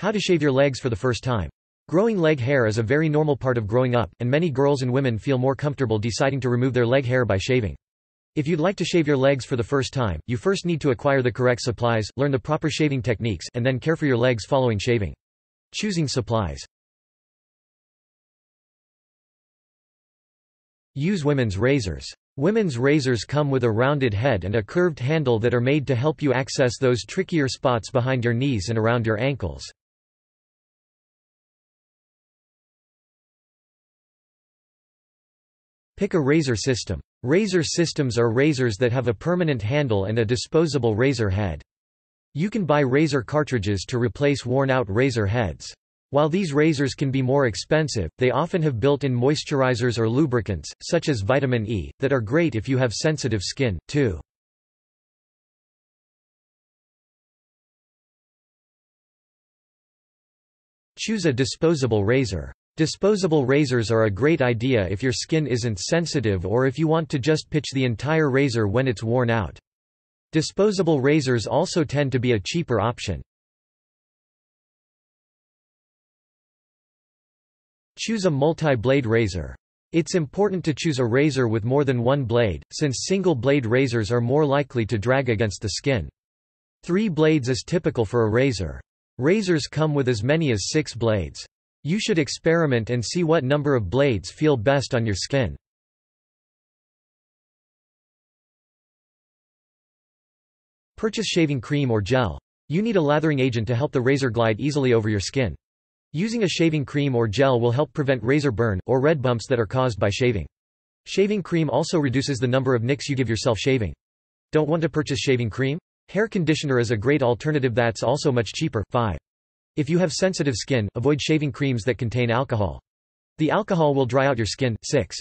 How to shave your legs for the first time. Growing leg hair is a very normal part of growing up, and many girls and women feel more comfortable deciding to remove their leg hair by shaving. If you'd like to shave your legs for the first time, you first need to acquire the correct supplies, learn the proper shaving techniques, and then care for your legs following shaving. Choosing supplies. Use women's razors. Women's razors come with a rounded head and a curved handle that are made to help you access those trickier spots behind your knees and around your ankles. Pick a razor system. Razor systems are razors that have a permanent handle and a disposable razor head. You can buy razor cartridges to replace worn-out razor heads. While these razors can be more expensive, they often have built-in moisturizers or lubricants, such as vitamin E, that are great if you have sensitive skin, too. Choose a disposable razor. Disposable razors are a great idea if your skin isn't sensitive or if you want to just pitch the entire razor when it's worn out. Disposable razors also tend to be a cheaper option. Choose a multi-blade razor. It's important to choose a razor with more than one blade, since single-blade razors are more likely to drag against the skin. Three blades is typical for a razor. Razors come with as many as six blades. You should experiment and see what number of blades feel best on your skin. Purchase shaving cream or gel. You need a lathering agent to help the razor glide easily over your skin. Using a shaving cream or gel will help prevent razor burn, or red bumps that are caused by shaving. Shaving cream also reduces the number of nicks you give yourself shaving. Don't want to purchase shaving cream? Hair conditioner is a great alternative that's also much cheaper. 5. If you have sensitive skin, avoid shaving creams that contain alcohol. The alcohol will dry out your skin. 6.